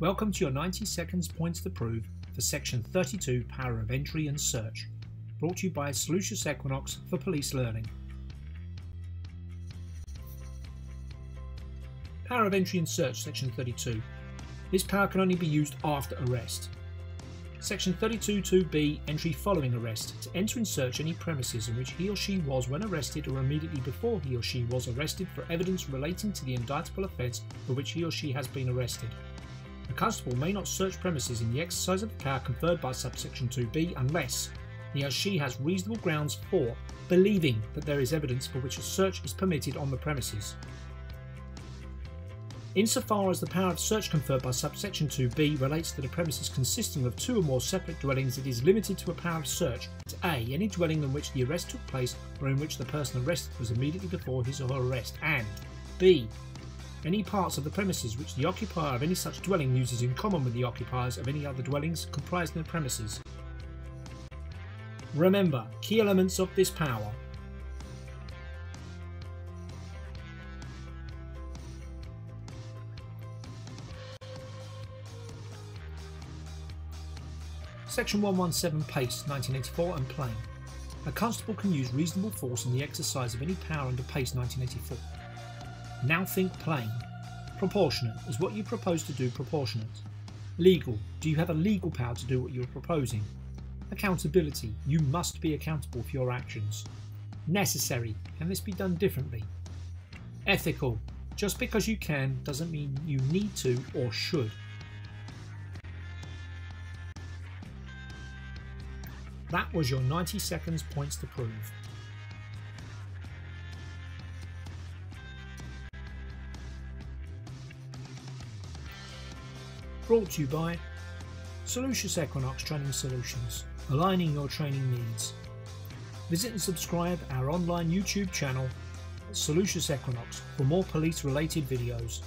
Welcome to your 90 seconds points to prove for section 32 power of entry and search, brought to you by Solucious Equinox for police learning. Power of entry and search section 32. This power can only be used after arrest. Section 32.2b entry following arrest to enter and search any premises in which he or she was when arrested or immediately before he or she was arrested for evidence relating to the indictable offence for which he or she has been arrested. A constable may not search premises in the exercise of the power conferred by subsection 2b unless he or she has reasonable grounds for believing that there is evidence for which a search is permitted on the premises. Insofar as the power of search conferred by subsection 2b relates to the premises consisting of two or more separate dwellings, it is limited to a power of search to a. any dwelling in which the arrest took place or in which the person arrested was immediately before his or her arrest, and b. any parts of the premises which the occupier of any such dwelling uses in common with the occupiers of any other dwellings comprised in the premises. Remember, key elements of this power Section 117 Pace 1984 and PLANE. A constable can use reasonable force in the exercise of any power under Pace 1984. Now think PLANE. Proportionate is what you propose to do proportionate. Legal. Do you have a legal power to do what you are proposing? Accountability. You must be accountable for your actions. Necessary. Can this be done differently? Ethical. Just because you can doesn't mean you need to or should. That was your 90 seconds points to prove. Brought to you by Solucious Equinox Training Solutions, aligning your training needs. Visit and subscribe our online YouTube channel, Solucious Equinox, for more police related videos.